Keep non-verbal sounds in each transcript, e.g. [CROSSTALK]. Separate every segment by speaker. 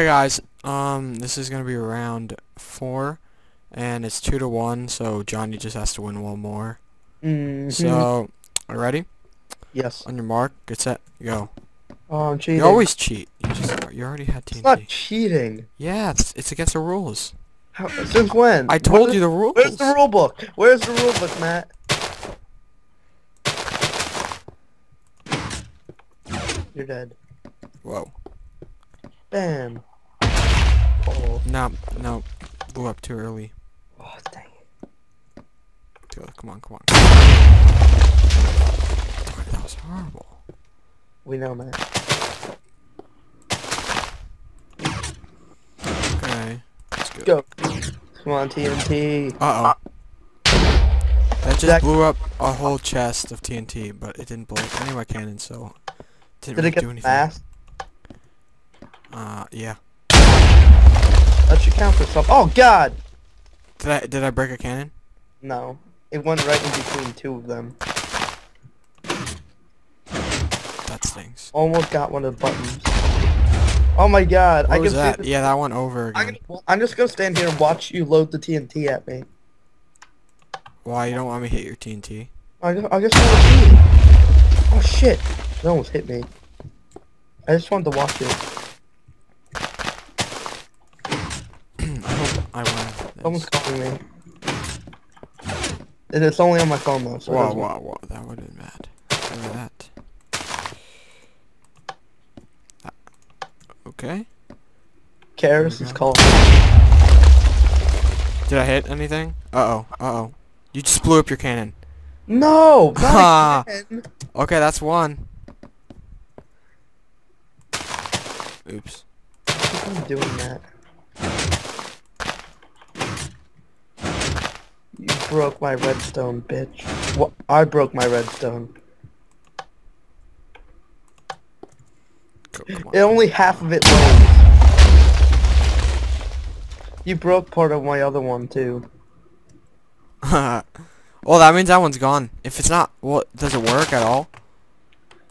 Speaker 1: Okay, guys. Um, this is gonna be round four, and it's two to one. So Johnny just has to win one more.
Speaker 2: Mm-hmm.
Speaker 1: So, are you ready?
Speaker 2: yes.
Speaker 1: On your mark, get set, go.
Speaker 2: Oh, I'm cheating.
Speaker 1: You always cheat. You just you already had
Speaker 2: It's not cheating.
Speaker 1: Yeah, it's, it's against the rules.
Speaker 2: How, since when?
Speaker 1: I told
Speaker 2: is-
Speaker 1: you the rules.
Speaker 2: Where's the rule book? Where's the rule book, Matt? You're dead.
Speaker 1: Whoa.
Speaker 2: Bam. Oh,
Speaker 1: No, no, blew up too early.
Speaker 2: oh dang it.
Speaker 1: Go, Come on, come on. God, that was horrible.
Speaker 2: We know, man.
Speaker 1: Okay, let's go.
Speaker 2: Go. Come on, TNT.
Speaker 1: Uh oh. That just
Speaker 2: Zach-
Speaker 1: blew up a whole chest of TNT, but it didn't blow up any of my cannons, so didn't
Speaker 2: Did
Speaker 1: really
Speaker 2: it get
Speaker 1: do anything.
Speaker 2: fast?
Speaker 1: Uh, yeah.
Speaker 2: That should count for something. Oh, God!
Speaker 1: Did I did I break a cannon?
Speaker 2: No. It went right in between two of them.
Speaker 1: That stinks.
Speaker 2: Almost got one of the buttons. Oh my god,
Speaker 1: What
Speaker 2: I
Speaker 1: was
Speaker 2: can
Speaker 1: that?
Speaker 2: see
Speaker 1: Yeah, that went over again.
Speaker 2: can, I'm just gonna stand here and watch you load the TNT at me.
Speaker 1: Why you don't want me to hit your TNT?
Speaker 2: I just, I just want to see it. Oh shit! That almost hit me. I just wanted to watch it.
Speaker 1: I hope I win.
Speaker 2: Someone's calling me. And It's only on my phone though, so Wow,
Speaker 1: whoa, whoa! That would have been bad. Look at that. Ah, Okay.
Speaker 2: Karis is calling.
Speaker 1: Did I hit anything? Uh oh. Uh oh. You just blew up your cannon.
Speaker 2: No! Not again!
Speaker 1: Okay, that's one. Oops.
Speaker 2: Keep on doing that. You broke my redstone, bitch. What? I broke my redstone.
Speaker 1: Go, on.
Speaker 2: It only half of it. You broke part of my other one too. [LAUGHS]
Speaker 1: well, that means that one's gone. If it's not, well, does it work at all?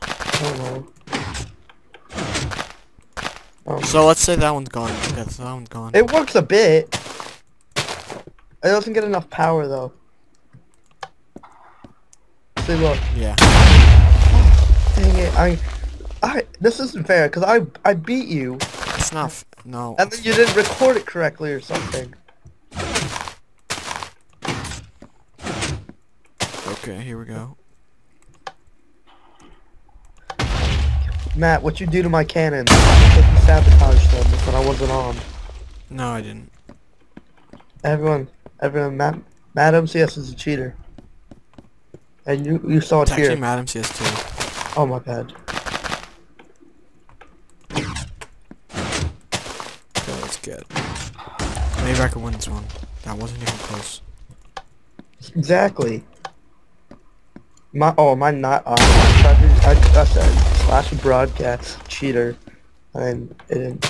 Speaker 2: I don't know. Oh.
Speaker 1: So let's say that one's gone. Okay, so that one's gone.
Speaker 2: It works a bit. It doesn't get enough power though. See, look.
Speaker 1: Yeah.
Speaker 2: Dang it! I, I. This isn't fair because I I beat you,
Speaker 1: It's not. No.
Speaker 2: and then you didn't record it correctly or something.
Speaker 1: Okay, here we go.
Speaker 2: Matt, what you do to my cannons? You sabotaged them when I wasn't on.
Speaker 1: No, I didn't.
Speaker 2: Everyone, everyone, Matt, Matt MCS is a cheater. And you, you saw it
Speaker 1: It's actually
Speaker 2: here.
Speaker 1: Madam CS2.
Speaker 2: Oh my god.
Speaker 1: Okay, good. Maybe I could win this one. That wasn't even close.
Speaker 2: Exactly. My oh, am I not on? I, I said slash broadcast cheater, and it didn't.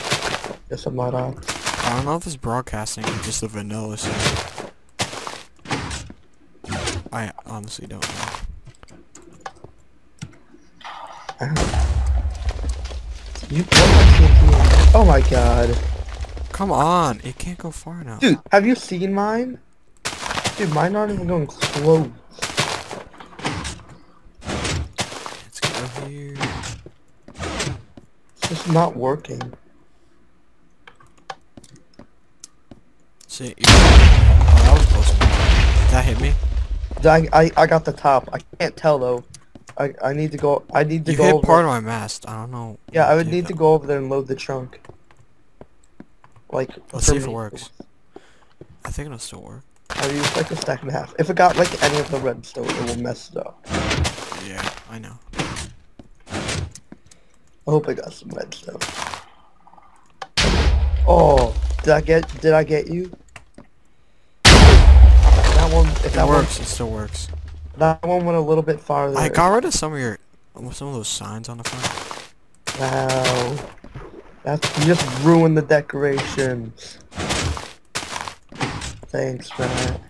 Speaker 2: Guess I'm not on.
Speaker 1: I don't know if it's broadcasting or just the vanilla server. I honestly don't know.
Speaker 2: You broke my TNT. Oh my god,
Speaker 1: Come on, it can't go far enough.
Speaker 2: dude, have you seen mine? Dude, mine aren't even going close.
Speaker 1: Let's go here.
Speaker 2: It's just not working.
Speaker 1: See, oh, that was close. Did that hit me?
Speaker 2: I, I, I got the top. I can't tell though. I, I need to go. I need to
Speaker 1: You
Speaker 2: go.
Speaker 1: hit
Speaker 2: over-
Speaker 1: part of my mast. I don't know.
Speaker 2: Yeah, I would need to go over there and load the trunk. Like,
Speaker 1: Let's see if it works. I think it'll still work.
Speaker 2: I used like a stack and a half. If it got like any of the redstone, it will mess it up.
Speaker 1: Yeah, I know.
Speaker 2: I hope I got some redstone. Oh, did I get? Did I get you? That one. If
Speaker 1: It
Speaker 2: that
Speaker 1: works. It still works.
Speaker 2: That one went a little bit farther.
Speaker 1: I got rid of some of your, some of those signs on the front.
Speaker 2: Wow. That's you just ruined the decorations. Thanks, man.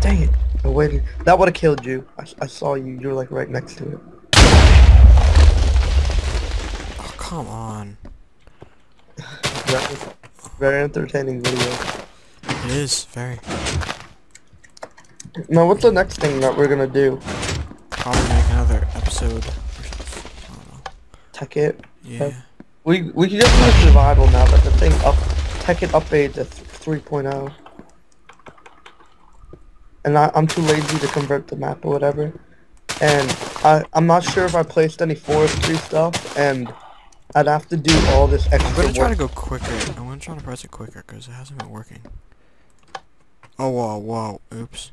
Speaker 2: Dang it. I waited. That would have killed you. I, I saw you. You were like right next to it.
Speaker 1: Oh, come on.
Speaker 2: very, very entertaining video.
Speaker 1: It is very.
Speaker 2: Now, what's the next thing that we're gonna do?
Speaker 1: Probably make another episode.
Speaker 2: Tekkit.
Speaker 1: Yeah.
Speaker 2: We we can just do survival now, but the thing up, Tekkit update to 3.0. And I, I'm too lazy to convert the map or whatever. And I I'm not sure if I placed any forestry stuff, and I'd have to do all this extra
Speaker 1: I'm gonna try to go quicker. I'm gonna try to press it quicker because it hasn't been working. Oh whoa whoa! Oops.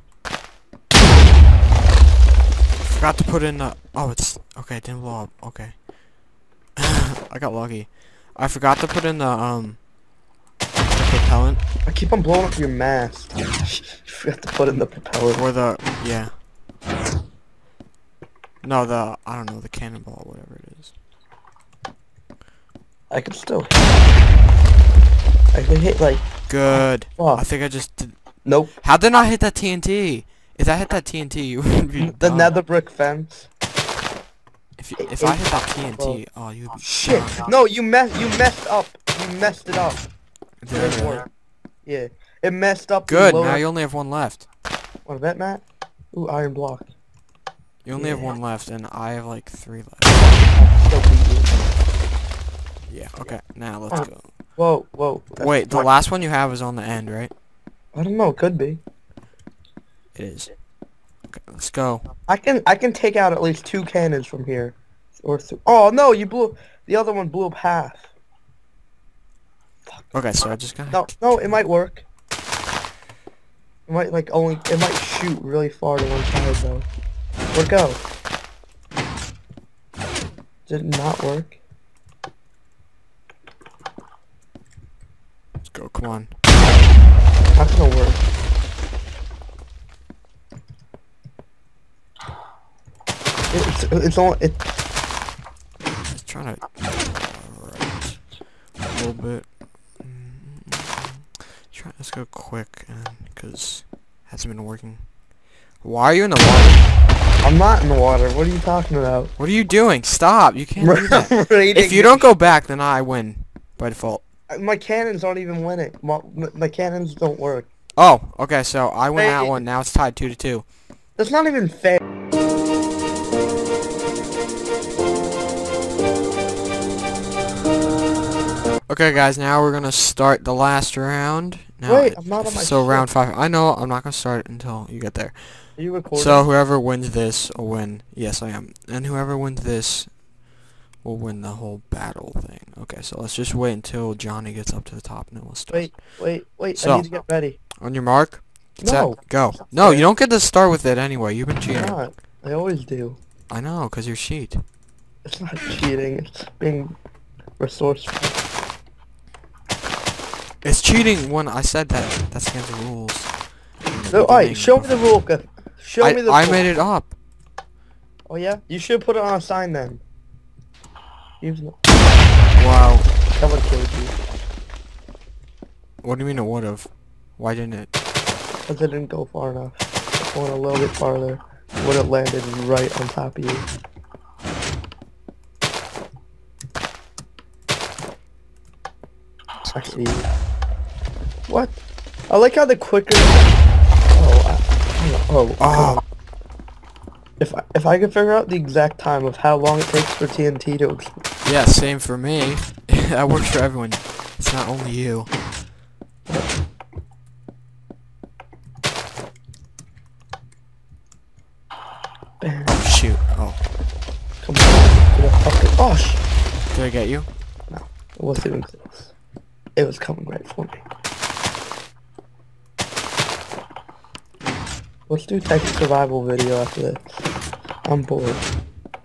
Speaker 1: Forgot to put in the. Oh, it's okay. It didn't blow up. Okay. [LAUGHS] I got lucky. I forgot to put in the um the propellant
Speaker 2: I keep on blowing up your mask. [LAUGHS] you forgot to put in the propeller.
Speaker 1: or the yeah. No, the I don't know the cannonball, whatever it is.
Speaker 2: I can still. Hit. I can hit like.
Speaker 1: Good.
Speaker 2: Fuck.
Speaker 1: I think I just did.
Speaker 2: Nope.
Speaker 1: How did I hit that TNT? If I hit that TNT, you would be
Speaker 2: The
Speaker 1: done.
Speaker 2: nether brick fence.
Speaker 1: If y- if I hit that TNT, oh you'd be
Speaker 2: Shit.
Speaker 1: done.
Speaker 2: No, you mess. You messed up. You messed it up. It
Speaker 1: really?
Speaker 2: Yeah. It messed up.
Speaker 1: Good. Now you only have one left.
Speaker 2: To bet, Matt? Ooh, iron block.
Speaker 1: You only have one left, and I have like three left.
Speaker 2: You.
Speaker 1: Yeah. Okay. Now let's
Speaker 2: Uh,
Speaker 1: go.
Speaker 2: Whoa, whoa.
Speaker 1: Wait, the last one you have is on the end, right?
Speaker 2: I don't know. It could be.
Speaker 1: It is. Okay. Let's go.
Speaker 2: I can. I can take out at least two cannons from here. Or th- oh no, you blew. The other one blew up half.
Speaker 1: Okay. So I just got.
Speaker 2: No, no, it might work. It might like only. It might shoot really far to one side though. Or go. Did it not work?
Speaker 1: Let's go. Come on.
Speaker 2: That's gonna work. It's it's all it.
Speaker 1: Just trying to. Alright. A little bit. Mm, Try. Let's go quick, and because hasn't been working. Why are you in the water?
Speaker 2: I'm not in the water. What are you talking about?
Speaker 1: What are you doing? Stop! You can't do that. [LAUGHS] If you don't go back, then I win by default.
Speaker 2: my cannons aren't even winning. My, my cannons don't work.
Speaker 1: Oh, okay. So I win that one. Now it's tied two to two.
Speaker 2: That's not even fair.
Speaker 1: Okay, guys. Now we're gonna start the last round. Now,
Speaker 2: Wait, I'm not on my
Speaker 1: so
Speaker 2: ship.
Speaker 1: round five. I know. I'm not gonna start it until you get there.
Speaker 2: Are you recording?
Speaker 1: So whoever wins this will win. Yes, I am. And whoever wins this will win the whole battle thing. Okay, so let's just wait until Johnny gets up to the top and then we'll start.
Speaker 2: wait, wait, wait.
Speaker 1: So-
Speaker 2: I need to get ready.
Speaker 1: On your mark. Get set, go. No, you don't get to start with it anyway. You've been
Speaker 2: I'm
Speaker 1: cheating.
Speaker 2: not. I always do.
Speaker 1: I know, cause you're cheat.
Speaker 2: It's not cheating. It's being resourceful.
Speaker 1: It's cheating when I said that. That's against the rules.
Speaker 2: No, alright, show me the rule. Show
Speaker 1: I,
Speaker 2: me the
Speaker 1: I
Speaker 2: rule.
Speaker 1: made it up.
Speaker 2: Oh yeah? You should put it on a sign then.
Speaker 1: Wow.
Speaker 2: that would kill you.
Speaker 1: What do you mean it would have? Why didn't it?
Speaker 2: Because it didn't go far enough. If it went a little bit farther, it would have landed right on top of you. I see you. What? I like how the quicker. Oh, oh, I, oh,
Speaker 1: Oh.
Speaker 2: If I, if I could figure out the exact time of how long it takes for TNT to explode.
Speaker 1: Yeah, same for me. [LAUGHS] that works for everyone. It's not only you. Oh shoot. Oh,
Speaker 2: Come on. Get a fucking- Oh, sh-
Speaker 1: did I get you? No.
Speaker 2: It wasn't even close. It was coming right for me. Let's do tech survival video after this. I'm bored.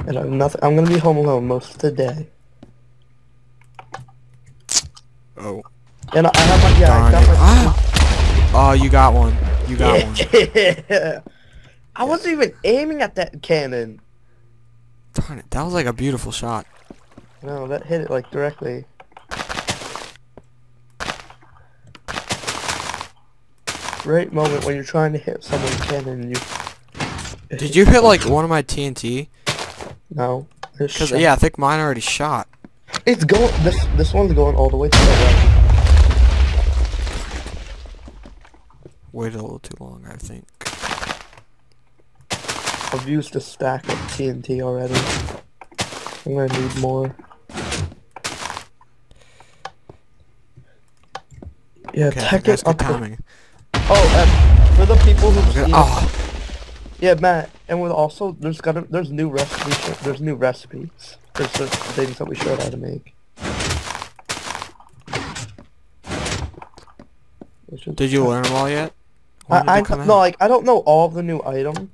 Speaker 2: And I'm nothing I'm gonna be home alone most of the day.
Speaker 1: Oh.
Speaker 2: And I, I have my yeah, I
Speaker 1: Darn
Speaker 2: got my
Speaker 1: Ah! Oh, you got one. You got one.
Speaker 2: yeah. [LAUGHS] I wasn't even aiming at that cannon.
Speaker 1: Darn it. That was like a beautiful shot.
Speaker 2: No, that hit it like directly. Great moment when you're trying to hit someone's cannon and you.
Speaker 1: Did you hit like one of my TNT?
Speaker 2: No.
Speaker 1: Cause yeah, I think mine already shot.
Speaker 2: It's going. This this one's going all the way to the right.
Speaker 1: Waited a little too long, I think.
Speaker 2: I've used a stack of TNT already. I'm gonna need more. Yeah,
Speaker 1: Okay,
Speaker 2: tech it up.
Speaker 1: timing.
Speaker 2: Oh, and for the people seen,
Speaker 1: Oh,
Speaker 2: yeah, Matt, and with also there's gotta there's new recipes. There's new recipes. There's the things that we showed how to make.
Speaker 1: Did you learn them all yet? When
Speaker 2: I, I no,
Speaker 1: out?
Speaker 2: like I don't know all of the new items.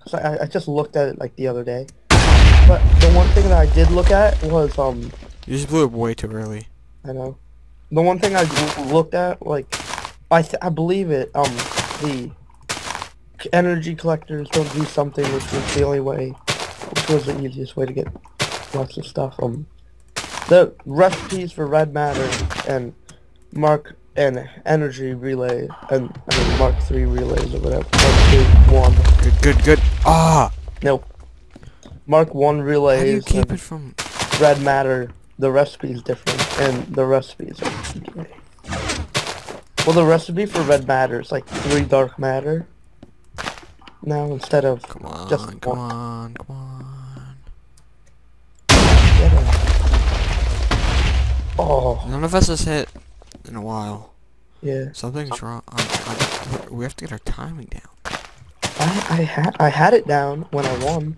Speaker 2: Cause I, I just looked at it like the other day. But the one thing that I did look at was um
Speaker 1: You just blew up way too early.
Speaker 2: I know. The one thing I looked at like I th- I believe it um the energy collectors don't do something which was the only way which was the easiest way to get lots of stuff um the recipes for red matter and mark and energy relay and I mean mark 3 relays or whatever mark 2 1
Speaker 1: Good, good, good. Ah!
Speaker 2: Nope. Mark 1
Speaker 1: How do you keep it from...
Speaker 2: red matter, the recipe is different, and the recipes are TK. Well, the recipe for red matter is like 3 dark matter. Now, instead of...
Speaker 1: Come on,
Speaker 2: Just
Speaker 1: come
Speaker 2: one.
Speaker 1: on, come on.
Speaker 2: Get him. Oh,
Speaker 1: None of us has hit in a while.
Speaker 2: yeah.
Speaker 1: Something's wrong. I, I, we have to get our timing down.
Speaker 2: I, I, had I had it down when I won.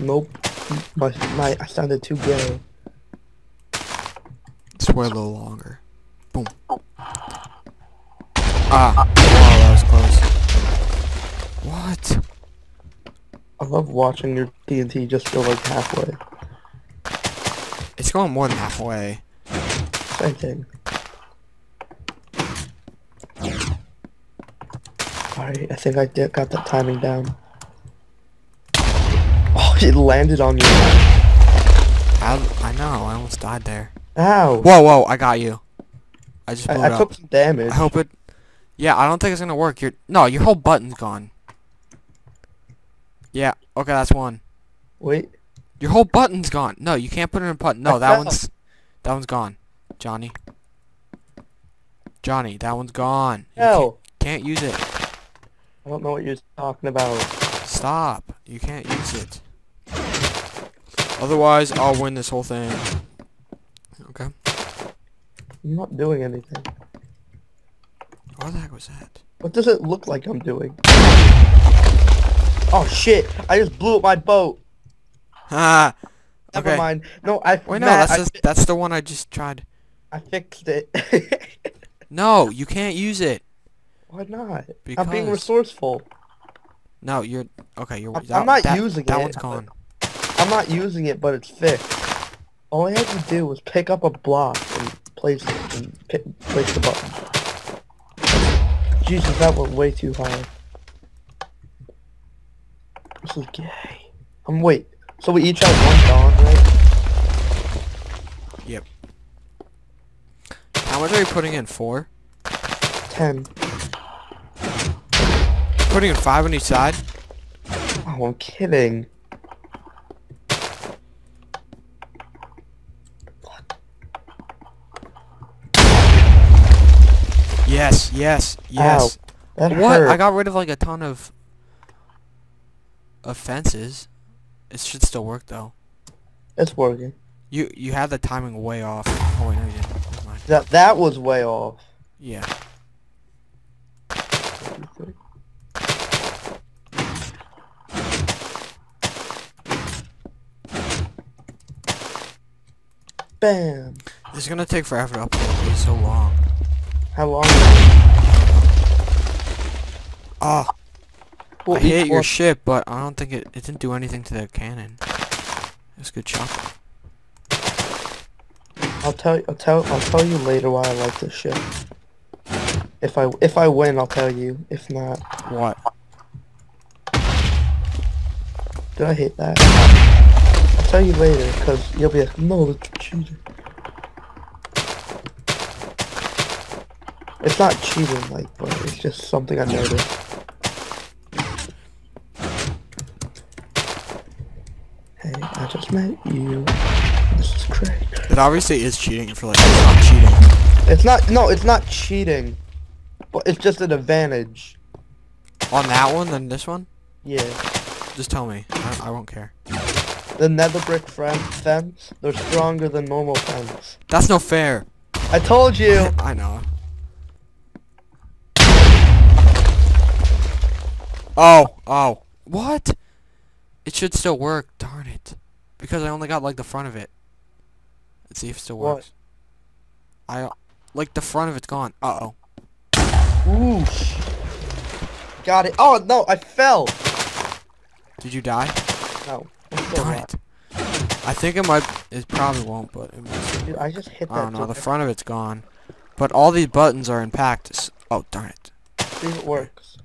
Speaker 2: Nope. My, my, I sounded too gay.
Speaker 1: Wait a little longer. Boom. Oh. Ah! Wow, that was close. What?
Speaker 2: I love watching your TNT just go like halfway.
Speaker 1: It's going more than halfway.
Speaker 2: Same thing. Alright, I think I did, got that timing down. Oh, it landed on you.
Speaker 1: I, I know, I almost died there.
Speaker 2: Ow!
Speaker 1: Whoa, whoa, I got you. I just blew
Speaker 2: I,
Speaker 1: it
Speaker 2: I took some damage.
Speaker 1: I hope it... Yeah, I don't think it's gonna work. Your No, your whole button's gone. Yeah, okay, that's one.
Speaker 2: Wait.
Speaker 1: Your whole button's gone. No, you can't put it in a button. No, that one's... That one's gone. Johnny. Johnny, that one's gone. You can't,
Speaker 2: Hell!
Speaker 1: can't use it.
Speaker 2: I don't know what you're talking about.
Speaker 1: Stop. You can't use it. Otherwise, I'll win this whole thing. Okay.
Speaker 2: I'm not doing anything.
Speaker 1: What the heck was that?
Speaker 2: What does it look like I'm doing? Oh shit! I just blew up my boat.
Speaker 1: Ha!
Speaker 2: Never
Speaker 1: Okay.
Speaker 2: mind. No, I.
Speaker 1: Wait, no,
Speaker 2: Matt,
Speaker 1: that's just, that's the one I just tried.
Speaker 2: I fixed it. [LAUGHS]
Speaker 1: No, you can't use it.
Speaker 2: Why not?
Speaker 1: Because
Speaker 2: I'm being resourceful.
Speaker 1: No, you're okay. You're.
Speaker 2: I'm-
Speaker 1: that,
Speaker 2: I'm not
Speaker 1: that,
Speaker 2: using
Speaker 1: that
Speaker 2: it,
Speaker 1: one's
Speaker 2: but-
Speaker 1: gone.
Speaker 2: I'm not using it, but it's fixed. All I had to do was pick up a block and place it and place the button. Jesus, that went way too high. This is gay. Um, wait. So we each have one dawn, right? Yep.
Speaker 1: How much are you putting in? Four?
Speaker 2: Ten.
Speaker 1: Putting in five on each side?
Speaker 2: Oh, I'm kidding.
Speaker 1: Yes, yes, yes.
Speaker 2: That
Speaker 1: What?
Speaker 2: hurt.
Speaker 1: I got rid of like a ton of offenses. It should still work though.
Speaker 2: It's working.
Speaker 1: You you had the timing way off. Oh wait, no you didn't.
Speaker 2: That that was way off.
Speaker 1: Yeah.
Speaker 2: Bam.
Speaker 1: This is gonna take forever to upload. It's so long.
Speaker 2: How long?
Speaker 1: Ah,
Speaker 2: Well,
Speaker 1: I hit your ship, but I don't think it, it didn't do anything to the cannon. It's a good shot.
Speaker 2: I'll tell I'll tell I'll tell you later why I like this ship. If I if I win, I'll tell you. If not,
Speaker 1: What?
Speaker 2: did I hit that? I'll tell you later, cause you'll be like, no, cheating. It's not cheating, like, but it's just something I noticed. Hey, I just met you. This is crazy.
Speaker 1: It obviously is cheating if you're like, it's not cheating.
Speaker 2: It's not. No, it's not cheating. But it's just an advantage.
Speaker 1: On that one than this one?
Speaker 2: Yeah.
Speaker 1: Just tell me. I, I won't care.
Speaker 2: The nether brick fence, they're stronger than normal fence.
Speaker 1: That's no fair.
Speaker 2: I told you. [LAUGHS]
Speaker 1: I know. Oh, oh. What? It should still work. Darn it. Because I only got like the front of it. Let's see if it still
Speaker 2: What?
Speaker 1: works. I like the front of it's gone. Uh oh.
Speaker 2: Ooh. Got it. Oh no, I fell.
Speaker 1: Did you die?
Speaker 2: No.
Speaker 1: Darn it. I think it might. It probably won't, but it might.
Speaker 2: Dude, I just hit that.
Speaker 1: I don't know. The front of it's gone, but all these buttons are in practice. Oh darn it!
Speaker 2: See if it works.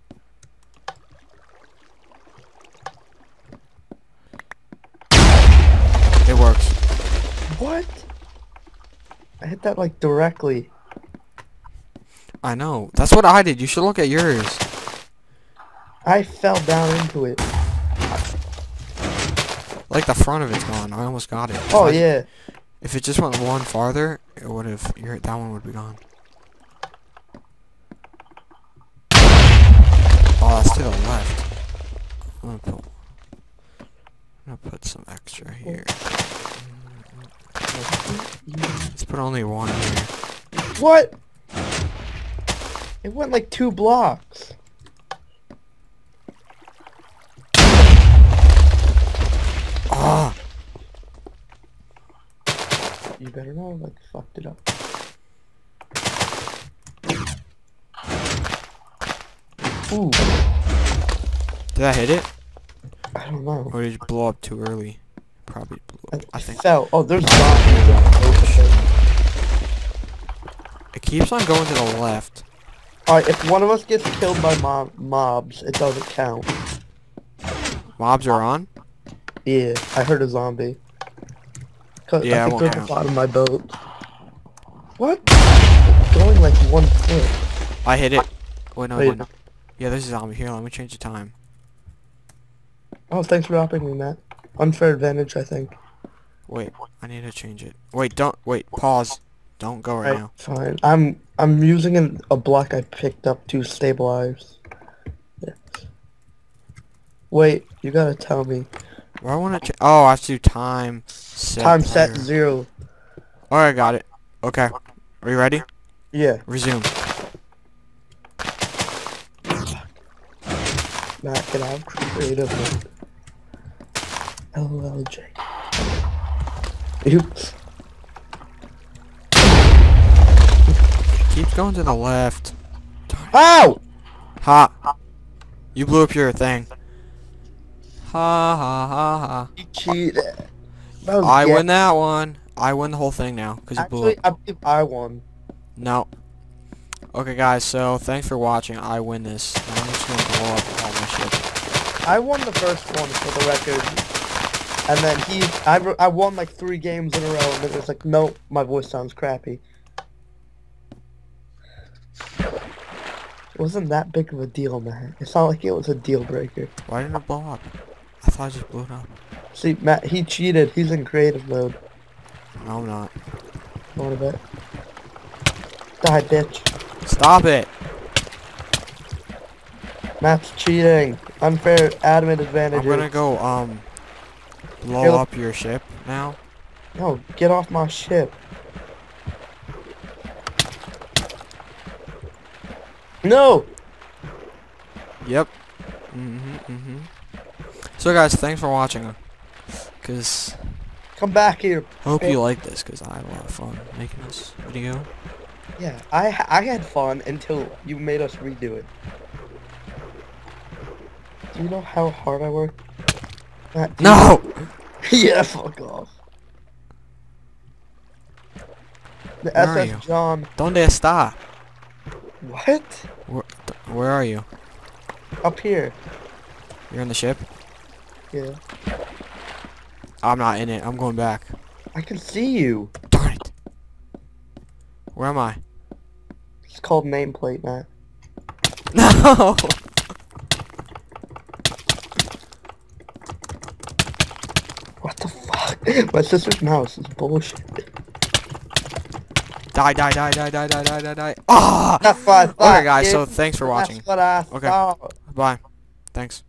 Speaker 1: It works.
Speaker 2: What? I hit that like directly.
Speaker 1: I know. That's what I did. You should look at yours.
Speaker 2: I fell down into it.
Speaker 1: Like the front of it's gone. I almost got it.
Speaker 2: Oh
Speaker 1: I-
Speaker 2: yeah.
Speaker 1: If it just went one farther, it would have. Your that one would be gone. Oh, that's to the left. I'm gonna put. I'm gonna put some extra here. Let's put only one here.
Speaker 2: What? It went like two blocks.
Speaker 1: Ah,
Speaker 2: You better not have like fucked it up. Ooh,
Speaker 1: did I hit it,
Speaker 2: don't know.
Speaker 1: or did it blow up too early? Probably blew
Speaker 2: I,
Speaker 1: up. I think
Speaker 2: fell. Oh, there's zombies. on both of them.
Speaker 1: it keeps on going to the left.
Speaker 2: Alright, if one of us gets killed by mob mobs, it doesn't count.
Speaker 1: Mobs are on.
Speaker 2: Yeah, I heard a zombie.
Speaker 1: Yeah,
Speaker 2: I think they're at the bottom of my boat. What? It's going like one foot.
Speaker 1: I hit it. Wait, no,
Speaker 2: Wait,
Speaker 1: didn't. Yeah, there's a zombie here. Let me change the time.
Speaker 2: Oh, thanks for dropping me, Matt. Unfair advantage, I think.
Speaker 1: Wait, I need to change it. Wait, don't wait. Pause. Don't go right
Speaker 2: Right,
Speaker 1: now.
Speaker 2: fine. I'm I'm using an, a block I picked up to stabilize. Yes. Wait, you gotta tell me.
Speaker 1: Where I want to? oh, I have to do time. Set
Speaker 2: Time set
Speaker 1: player.
Speaker 2: zero.
Speaker 1: All right, got it. Okay, are you ready?
Speaker 2: Yeah,
Speaker 1: Resume.
Speaker 2: Matt, can I have creative? LLJ. Oops.
Speaker 1: Keeps going to the left.
Speaker 2: Ow!
Speaker 1: Ha! You blew up your thing. Ha ha ha ha.
Speaker 2: You cheated. That was
Speaker 1: I
Speaker 2: ga-
Speaker 1: win that one. I win the whole thing now because you blew up.
Speaker 2: I believe I won.
Speaker 1: No. Okay, guys. So thanks for watching. I win this. I'm just gonna blow up all my shit.
Speaker 2: I won the first one for the record. And then he, I, I won like three games in a row, and then it was like, nope, my voice sounds crappy. It wasn't that big of a deal, man. It's not like it was a deal breaker.
Speaker 1: Why didn't it blow up? I thought I just blew it up.
Speaker 2: See, Matt, he cheated. He's in creative mode.
Speaker 1: No, I'm not.
Speaker 2: Wanna bet? Die, bitch.
Speaker 1: Stop it!
Speaker 2: Matt's cheating. Unfair admin advantage.
Speaker 1: I'm gonna go um blow up your ship now.
Speaker 2: No, get off my ship. No!
Speaker 1: Yep. Mhm. Mhm. So guys, thanks for watching. Cause
Speaker 2: Come back here.
Speaker 1: I hope you like this, cause I had a lot of fun making this video.
Speaker 2: Yeah, I I had fun until you made us redo it. Do you know how hard I work? Matt, do
Speaker 1: No. [LAUGHS]
Speaker 2: yeah, fuck off. The
Speaker 1: Where you?
Speaker 2: John.
Speaker 1: Donde está?
Speaker 2: What?
Speaker 1: Where, where are you?
Speaker 2: Up here.
Speaker 1: You're in the ship?
Speaker 2: Yeah.
Speaker 1: I'm not in it. I'm going back.
Speaker 2: I can see you.
Speaker 1: Darn it. Where am I?
Speaker 2: It's called nameplate, Matt. [LAUGHS]
Speaker 1: No.
Speaker 2: What the fuck? [LAUGHS] My sister's mouse is bullshit.
Speaker 1: Die, die, die, die, die, die, die, die, die. Ah!
Speaker 2: That's what I thought,
Speaker 1: Okay, guys,
Speaker 2: dude.
Speaker 1: so thanks for watching.
Speaker 2: That's what I
Speaker 1: Okay.
Speaker 2: thought.
Speaker 1: Bye. Thanks.